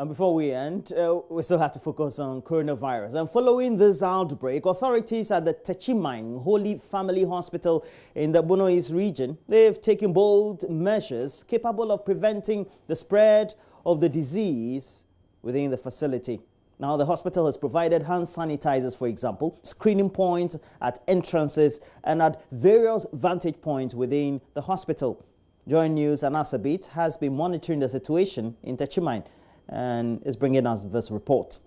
And before we end, uh, we still have to focus on coronavirus. And following this outbreak, authorities at the Techiman Holy Family Hospital in the Bono East region, they've taken bold measures capable of preventing the spread of the disease within the facility. Now, the hospital has provided hand sanitizers, for example, screening points at entrances and at various vantage points within the hospital. Joy News and Asabit has been monitoring the situation in Techiman and is bringing us this report.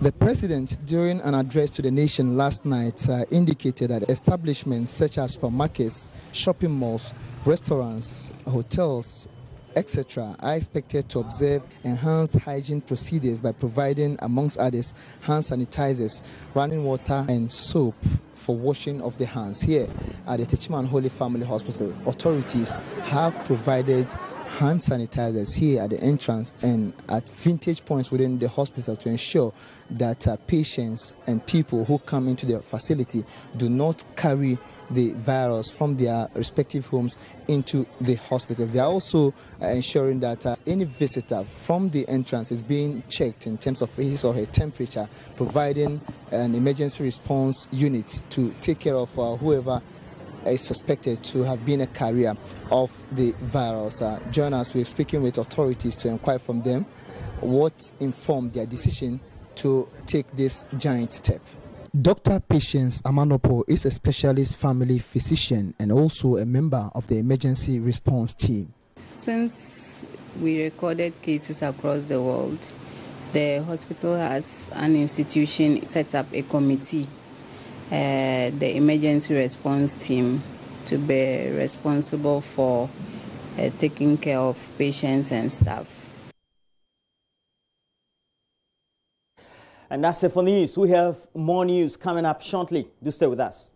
The president, during an address to the nation last night, uh, indicated that establishments such as supermarkets, shopping malls, restaurants, hotels, etc., are expected to observe enhanced hygiene procedures by providing, amongst others, hand sanitizers, running water, and soap for washing of the hands. Here at the Techiman Holy Family Hospital, authorities have provided hand sanitizers here at the entrance and at vintage points within the hospital to ensure that uh, patients and people who come into the facility do not carry the virus from their respective homes into the hospitals. They are also uh, ensuring that uh, any visitor from the entrance is being checked in terms of his or her temperature, providing an emergency response unit to take care of uh, whoever is suspected to have been a carrier of the virus. Uh, join us, we're speaking with authorities to inquire from them what informed their decision to take this giant step. Dr. Patience Amanopo is a specialist family physician and also a member of the emergency response team. Since we recorded cases across the world, the hospital has an institution set up a committee, uh, the emergency response team, to be responsible for uh, taking care of patients and staff. And that's it for news. We have more news coming up shortly. Do stay with us.